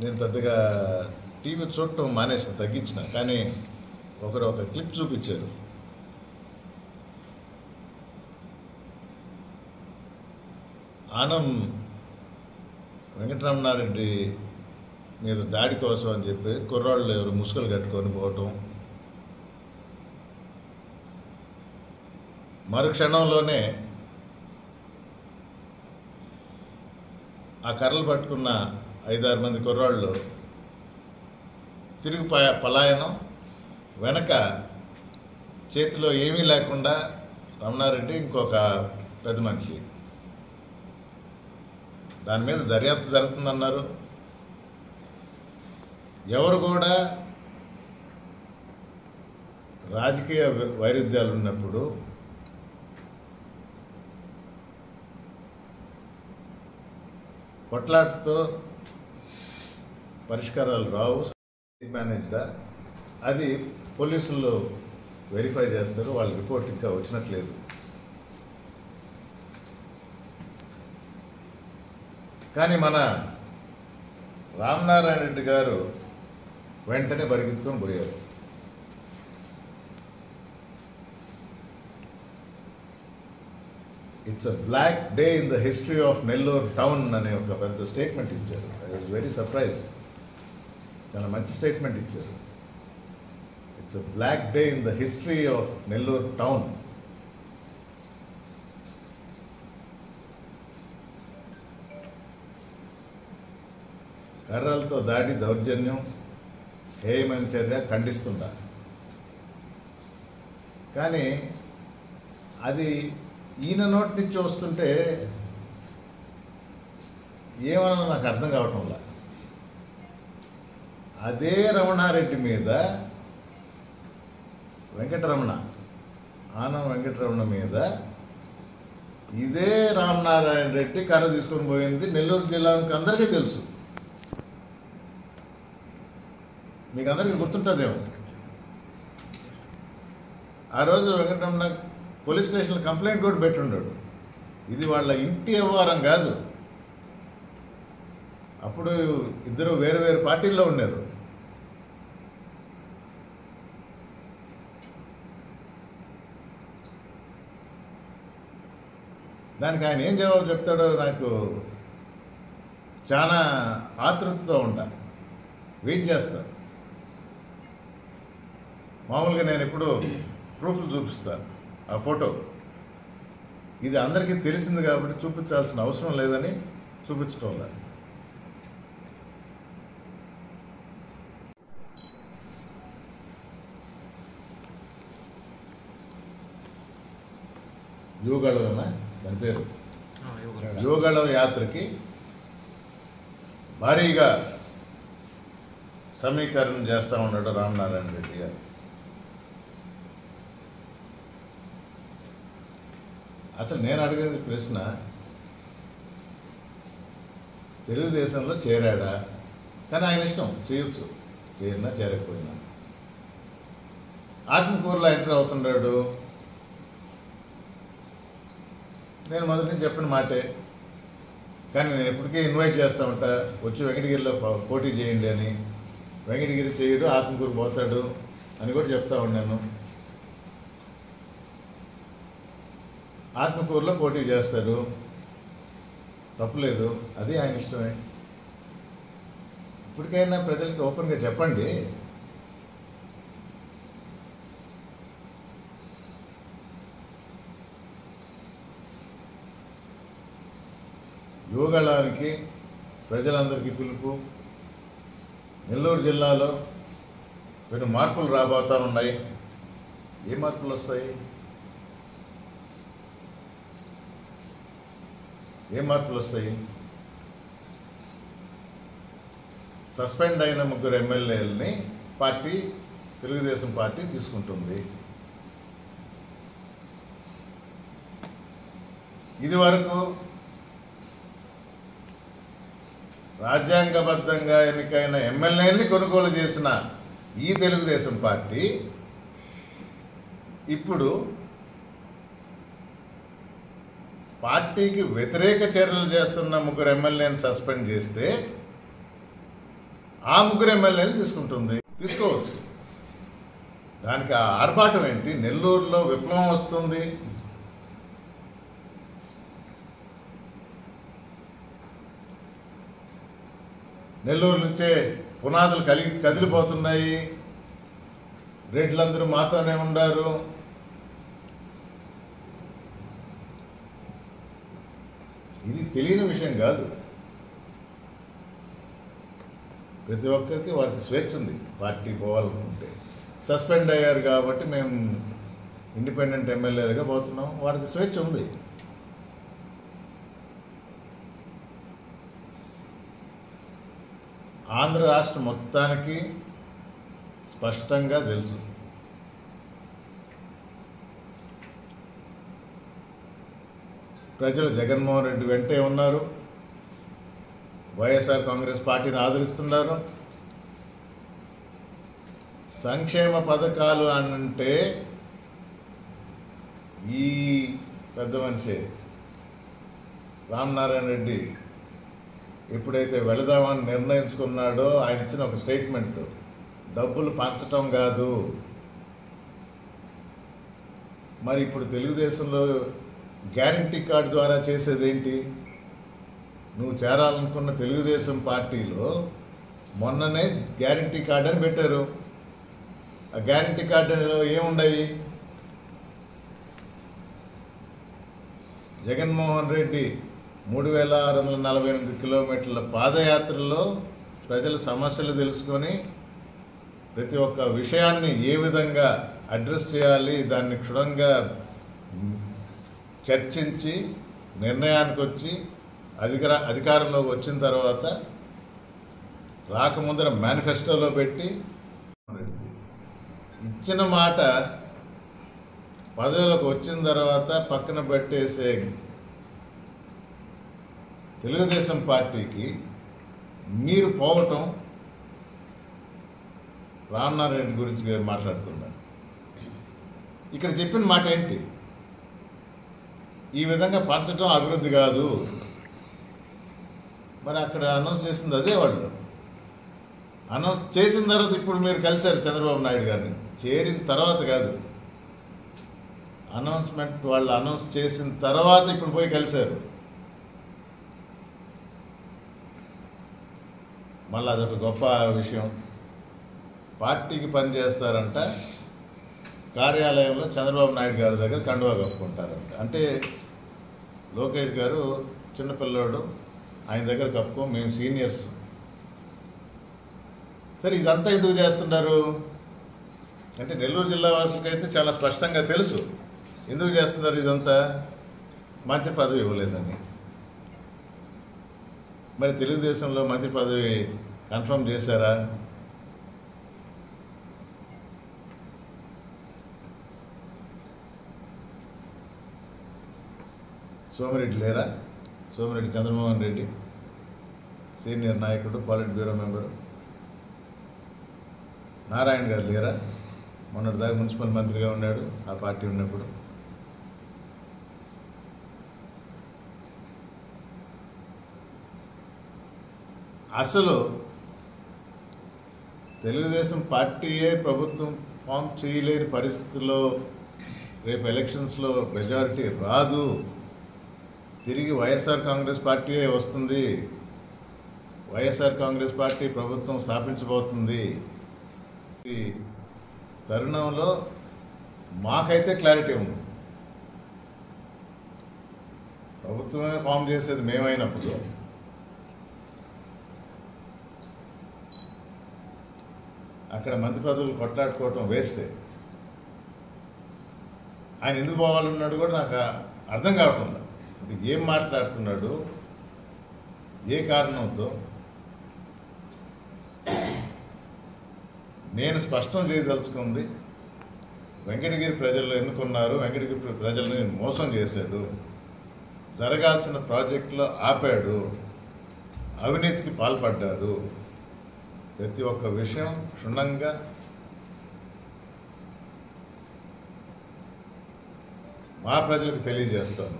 నేను పెద్దగా టీవీ చూడటం మానేసిన తగ్గించిన. కానీ ఒకరు ఒక క్లిప్ చూపించారు. ఆనం వెంకటరమణారెడ్డి మీద దాడి కోసం అని చెప్పి కుర్రాళ్ళు ఎవరు ముసుగులు కట్టుకొని పోవటం. మరుక్షణంలోనే ఆ కర్రలు పట్టుకున్న ఐదారు మంది కుర్రాళ్ళు తిరిగి ప- పలాయనం వెనక చేతిలో ఏమీ లేకుండా రమణారెడ్డి ఇంకొక పెద్ద మనిషి. దాని మీద దర్యాప్తు జరుగుతుందన్నారు. ఎవరు కూడా రాజకీయ వైరుధ్యాలు ఉన్నప్పుడు కొట్లాటతో పరిష్కారాలు రావు మేనేజ్డా అది పోలీసులు వెరిఫై చేస్తారు వాళ్ళ రిపోర్ట్ ఇంకా వచ్చినట్లేదు. కానీ మన రామనారాయణ రెడ్డి గారు వెంటనే పరిగెత్తుకొని పోయారు. It's a black day in the history of Nellore town అనే ఒక పెద్ద స్టేట్మెంట్ ఇచ్చారు. ఐ వాజ్ వెరీ సర్ప్రైజ్ చాలా మంచి స్టేట్మెంట్ ఇచ్చారు. It's a black day in the history of Nellore town కర్రలతో దాడి దౌర్జన్యం హేయమైన చర్య ఖండిస్తుందా? కానీ అది ఈయన నోటి నుంచి వస్తుంటే ఏమన్నా నాకు అర్థం కావటంలా అదే రమణారెడ్డి మీద వెంకటరమణ ఆనం వెంకటరమణ మీద ఇదే రామనారాయణ రెడ్డి కర్ర తీసుకొని పోయింది నెల్లూరు జిల్లాకి అందరికీ తెలుసు. మీకు అందరికీ గుర్తుంటుందేమో. ఆ రోజు వెంకటరమణ పోలీస్ స్టేషన్లో కంప్లైంట్ కూడా పెట్టుండాడు. ఇది వాళ్ళ ఇంటి వ్యవహారం కాదు. అప్పుడు ఇద్దరు వేరు వేరు పార్టీల్లో ఉన్నారు. దానికి ఆయన ఏం జవాబు చెప్తాడో నాకు చాలా ఆతృతతో ఉంటా. వెయిట్ చేస్తాను మామూలుగా నేను ఎప్పుడు ప్రూఫ్లు చూపిస్తాను ఆ ఫోటో. ఇది అందరికీ తెలిసింది కాబట్టి చూపించాల్సిన అవసరం లేదని చూపించడం లేదు. యువగళనా దాని పేరు. యువగళం యాత్రకి భారీగా సమీకరణ చేస్తా ఉన్నాడు రామనారాయణ రెడ్డి గారు. అసలు నేను అడిగేది ప్రశ్న తెలుగుదేశంలో చేరాడా? కానీ ఆయన ఇష్టం చేయొచ్చు. చేరినా చేరకపోయినా. ఆత్మకూరులో ఎంటర్ అవుతున్నాడు. నేను మొదటి నుంచి చెప్పిన మాటే. కానీ నేను ఇప్పటికే ఇన్వైట్ చేస్తూ ఉంటా వచ్చి వెంకటగిరిలో పోటీ చేయండి అని. వెంకటగిరి చేయడు ఆత్మకూరు పోతాడు అని కూడా చెప్తా ఉన్నాను. ఆత్మకూరులో పోటీ చేస్తాడు. తప్పులేదు. అది ఆయన ఇష్టమే. ఇప్పటికైనా ప్రజలకి ఓపెన్గా చెప్పండి. యువగళానికి ప్రజలందరికీ పిలుపు. నెల్లూరు జిల్లాలో కొన్ని మార్పులు రాబోతా ఉన్నాయి. ఏ మార్పులు వస్తాయి? ఏ మార్పులు వస్తాయి? సస్పెండ్ అయిన ముగ్గురు ఎమ్మెల్యేలని పార్టీ తెలుగుదేశం పార్టీ తీసుకుంటుంది. ఇది వరకు రాజ్యాంగబద్ధంగా ఎన్నికైన ఎమ్మెల్యేని కొనుగోలు చేసిన ఈ తెలుగుదేశం పార్టీ ఇప్పుడు పార్టీకి వ్యతిరేక చర్యలు చేస్తున్న ముగ్గురు ఎమ్మెల్యేని సస్పెండ్ చేస్తే ఆ ముగ్గురు ఎమ్మెల్యేలు తీసుకుంటుంది. తీసుకోవచ్చు. దానికి ఆ ఆర్భాటం ఏంటి? నెల్లూరులో విప్లవం వస్తుంది. నెల్లూరు నుంచే పునాదులు కలిగి కదిలిపోతున్నాయి. రెడ్లందరూ మాతోనే ఉండారు. ఇది తెలియని విషయం కాదు. ప్రతి ఒక్కరికి వారికి స్వేచ్ఛ ఉంది. పార్టీ పోవాలనుకుంటే. సస్పెండ్ అయ్యారు కాబట్టి మేము ఇండిపెండెంట్ ఎమ్మెల్యేలుగా పోతున్నాం. వారికి స్వేచ్ఛ ఉంది. ఆంధ్ర రాష్ట్ర మొత్తానికి స్పష్టంగా తెలుసు. ప్రజలు జగన్మోహన్ రెడ్డి వెంటే ఉన్నారు. వైఎస్ఆర్ కాంగ్రెస్ పార్టీని ఆదరిస్తున్నారు. సంక్షేమ పథకాలు అంటే ఈ పెద్ద మనిషి. రామనారాయణ రెడ్డి ఎప్పుడైతే వెళదామని నిర్ణయించుకున్నాడో ఆయన ఇచ్చిన ఒక స్టేట్మెంట్. డబ్బులు పంచటం కాదు. మరి ఇప్పుడు తెలుగుదేశంలో గ్యారంటీ కార్డు ద్వారా చేసేది ఏంటి నువ్వు చేరాలనుకున్న తెలుగుదేశం పార్టీలో మొన్ననే గ్యారంటీ కార్డు అని పెట్టారు. ఆ గ్యారంటీ కార్డులో ఏముండయి? జగన్మోహన్ రెడ్డి మూడు వేల ఆరు వందల నలభై ఎనిమిది కిలోమీటర్ల పాదయాత్రలో ప్రజల సమస్యలు తెలుసుకొని ప్రతి ఒక్క విషయాన్ని ఏ విధంగా అడ్రస్ చేయాలి దాన్ని క్షుణ్ణంగా చర్చించి నిర్ణయానికి వచ్చి అధికార అధికారంలోకి వచ్చిన తర్వాత రాకముందర మేనిఫెస్టోలో పెట్టి ఇచ్చిన మాట పదవులకు వచ్చిన తర్వాత పక్కన పెట్టేసే తెలుగుదేశం పార్టీకి మీరు పోవటం రామనారాయణ గురించి మాట్లాడుతున్నారు. ఇక్కడ చెప్పిన మాట ఏంటి? ఈ విధంగా పంచడం అభివృద్ధి కాదు. మరి అక్కడ అనౌన్స్ చేసింది అదే వాళ్ళు. అనౌన్స్ చేసిన తర్వాత ఇప్పుడు మీరు కలిశారు చంద్రబాబు నాయుడు గారిని. చేరిన తర్వాత కాదు. అనౌన్స్మెంట్ వాళ్ళు అనౌన్స్ చేసిన తర్వాత ఇప్పుడు పోయి కలిశారు. మళ్ళీ అదొక గొప్ప విషయం. పార్టీకి పనిచేస్తారంట కార్యాలయంలో చంద్రబాబు నాయుడు గారి దగ్గర కండువా కప్పుకుంటారంట. అంటే లోకేష్ గారు చిన్నపిల్లోడు ఆయన దగ్గర కప్పుకో మేము సీనియర్స్. సరే ఇదంతా ఎందుకు చేస్తున్నారు అంటే నెల్లూరు జిల్లా వాసులకైతే చాలా స్పష్టంగా తెలుసు. ఎందుకు చేస్తున్నారు ఇదంతా? మంత్రి పదవి ఇవ్వలేదని. మరి తెలుగుదేశంలో మంత్రి పదవి కన్ఫర్మ్ చేశారా? సోమిరెడ్డి లేరా? సోమిరెడ్డి చంద్రమోహన్ రెడ్డి సీనియర్ నాయకుడు పాలిట్ బ్యూరో మెంబరు. నారాయణ గారు లేరా? మొన్నటిదాకా మున్సిపల్ మంత్రిగా ఉన్నాడు ఆ పార్టీ ఉన్నప్పుడు. అసలు తెలుగుదేశం పార్టీయే ప్రభుత్వం ఫామ్ చేయలేని పరిస్థితుల్లో రేపు ఎలక్షన్స్లో మెజారిటీ రాదు. తిరిగి వైఎస్ఆర్ కాంగ్రెస్ పార్టీయే వస్తుంది. వైఎస్ఆర్ కాంగ్రెస్ పార్టీ ప్రభుత్వం స్థాపించబోతుంది. ఈ తరుణంలో మాకైతే క్లారిటీ ఉంది. ప్రభుత్వమే ఫామ్ చేసేది మేమైనప్పుడు. అక్కడ మంత్రి పదవులు కొట్లాడుకోవటం వేస్టే. ఆయన ఎందుకు పోవాలన్నాడు కూడా నాకు అర్థం కాకుండా. అంటే ఏం మాట్లాడుతున్నాడు? ఏ కారణంతో? నేను స్పష్టం చేయదలుచుకుంది వెంకటగిరి ప్రజలు ఎన్నుకున్నారు వెంకటగిరి ప్రజల్ని మోసం చేశాడు జరగాల్సిన ప్రాజెక్టులో ఆపాడు అవినీతికి పాల్పడ్డాడు ప్రతి ఒక్క విషయం క్షుణ్ణంగా మా ప్రజలకు తెలియజేస్తాను.